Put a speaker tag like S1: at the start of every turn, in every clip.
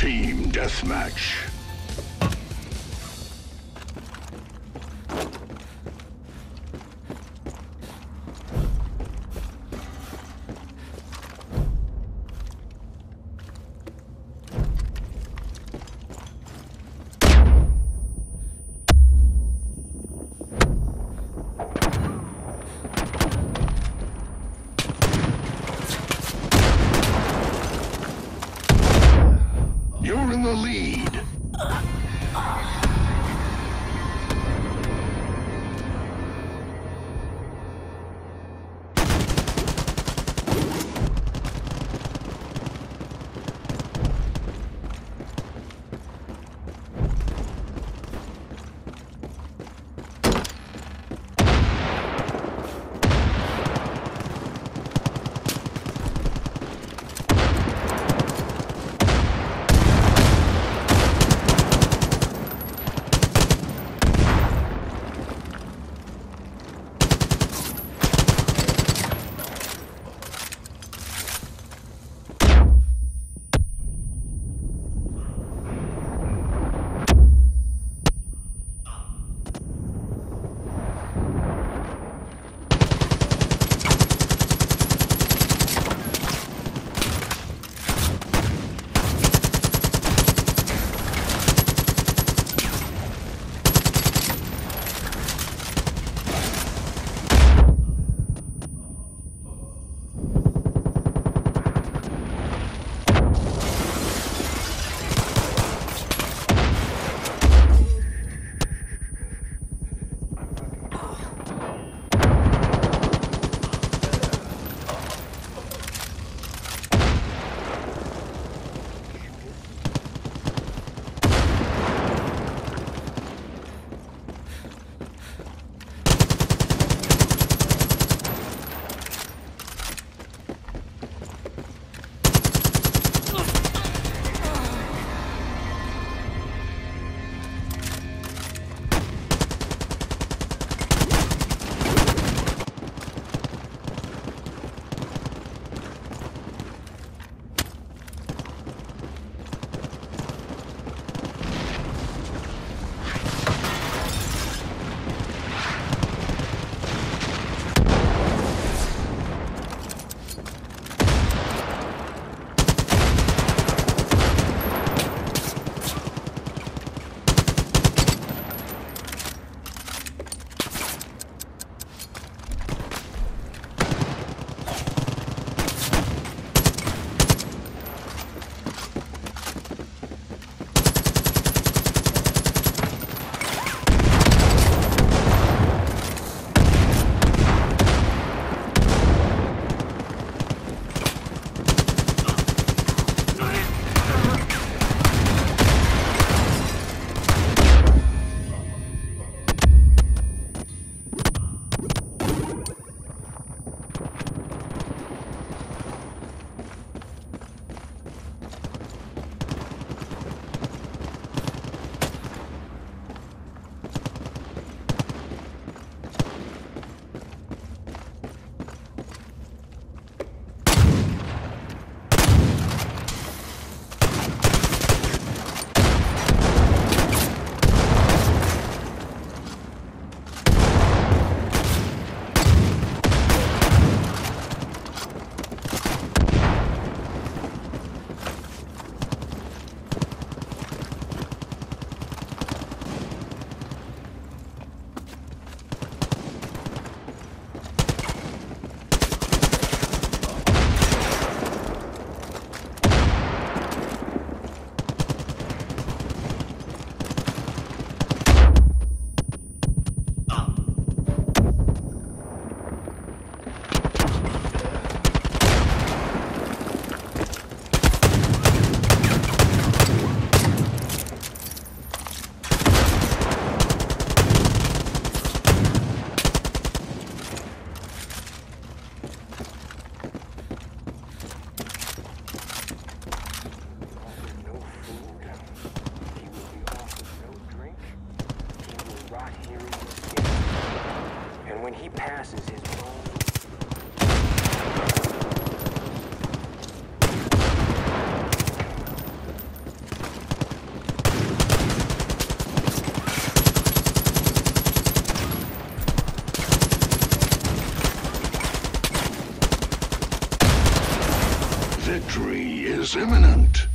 S1: Team Deathmatch. Victory is imminent.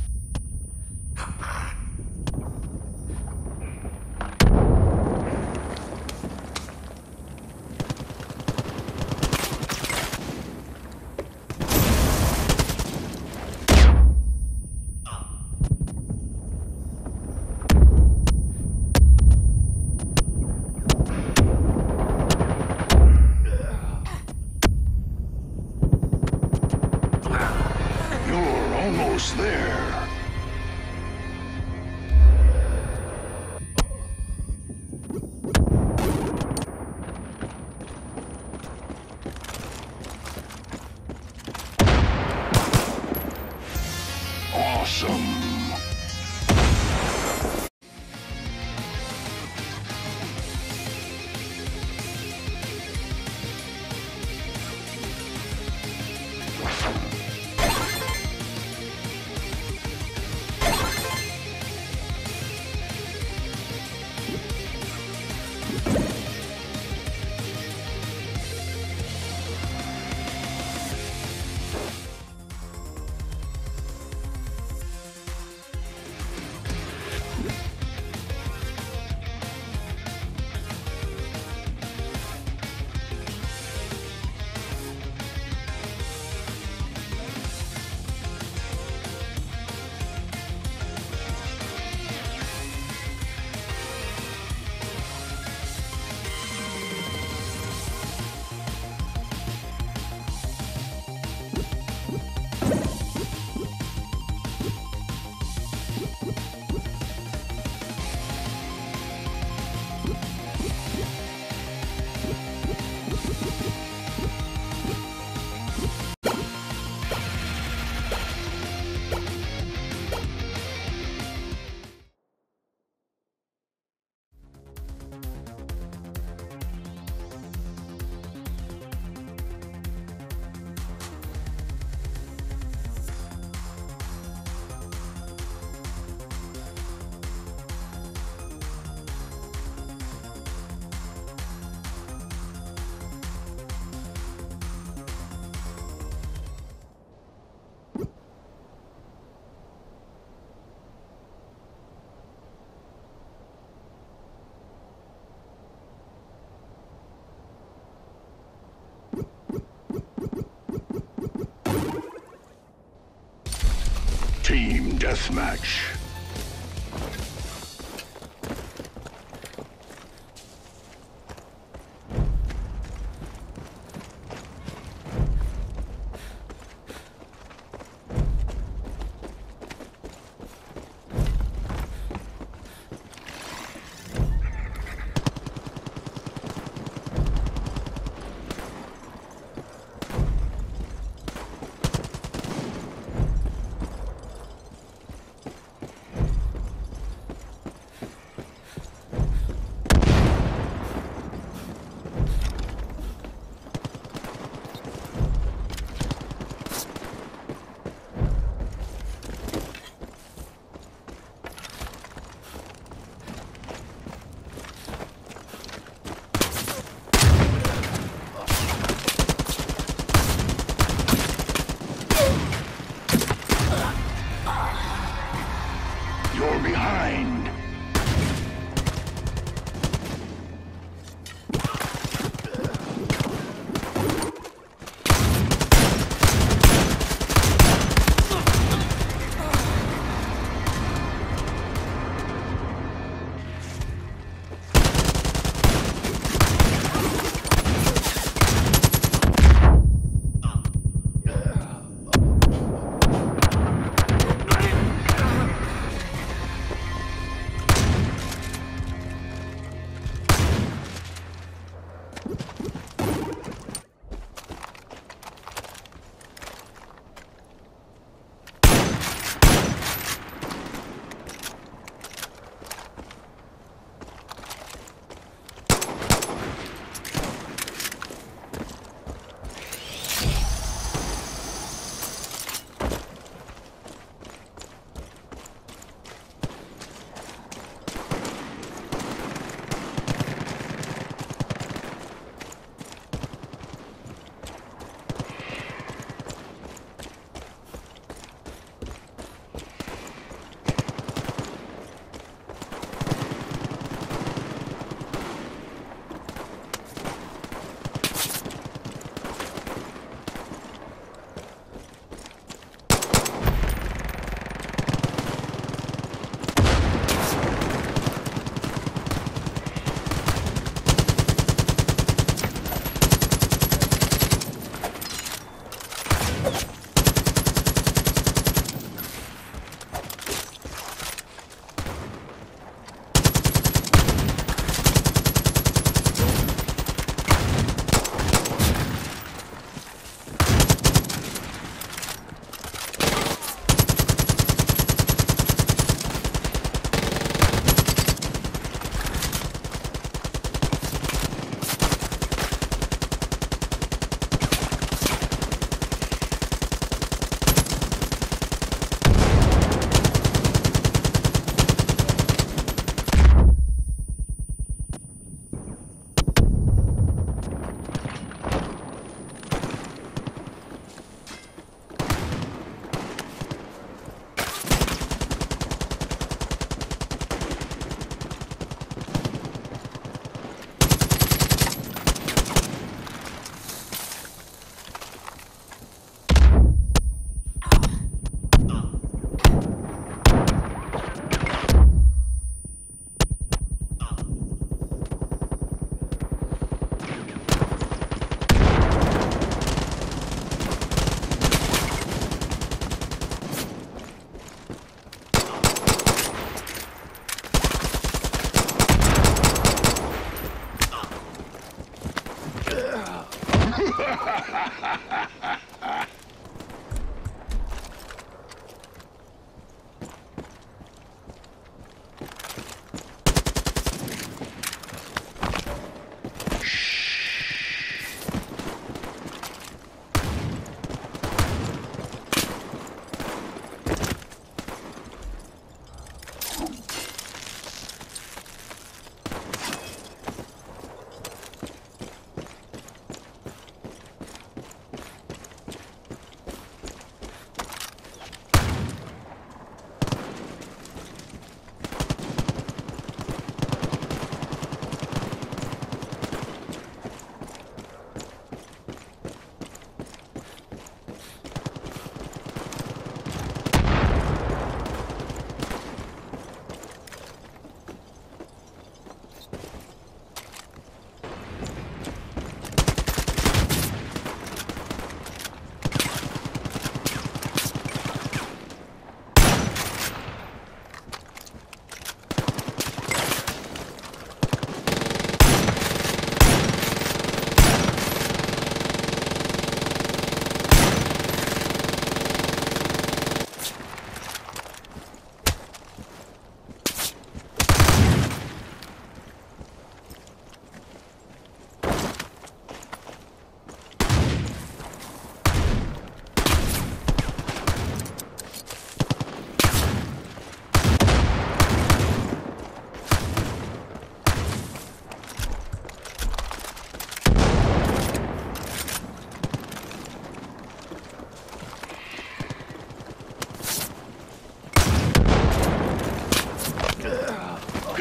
S1: You're there. Deathmatch.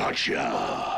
S1: Gotcha.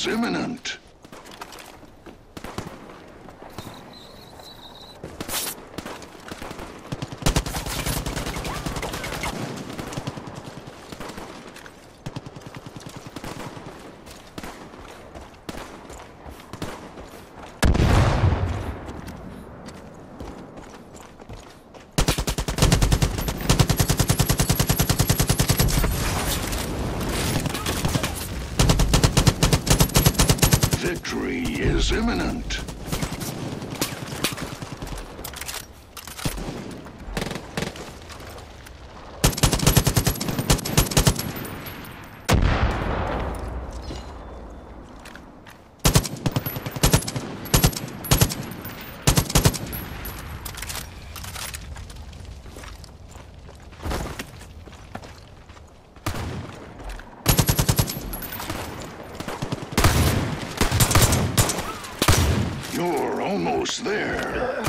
S1: Is imminent. Victory is imminent. You're almost there.